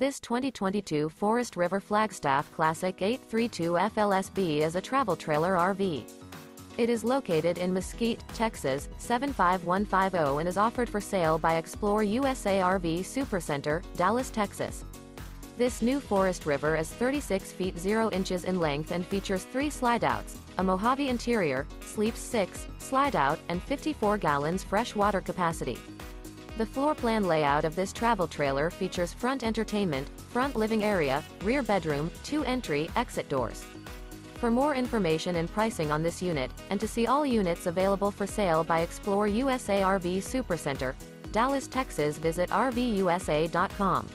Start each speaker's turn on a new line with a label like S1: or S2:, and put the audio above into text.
S1: This 2022 Forest River Flagstaff Classic 832 FLSB is a travel trailer RV. It is located in Mesquite, Texas, 75150 and is offered for sale by Explore USA RV Supercenter, Dallas, Texas. This new Forest River is 36 feet 0 inches in length and features three slide-outs, a Mojave interior, sleeps 6, slide-out, and 54 gallons fresh water capacity. The floor plan layout of this travel trailer features front entertainment, front living area, rear bedroom, two entry, exit doors. For more information and pricing on this unit, and to see all units available for sale by Explore USA RV Supercenter, Dallas, Texas visit RVUSA.com.